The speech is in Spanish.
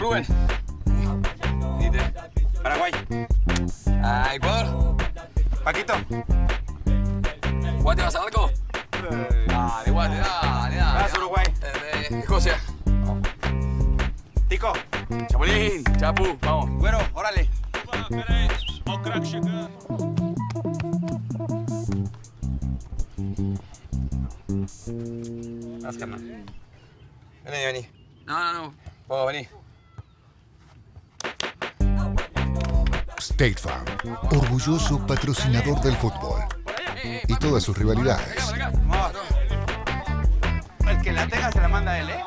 Rubén. Paraguay. A Ecuador. Paquito. Guate, ¿vas a Marco? Dale, Guate, dale, dale. Vas, Uruguay. Eh, eh, Escocia. Tico. Chapulín, Chapu, vamos. Güero, órale. Vas, carnal. Vení, vení. No, no, no. Vos, vení. State Farm, orgulloso patrocinador del fútbol y todas sus rivalidades. El que la tenga se la manda él, ¿eh?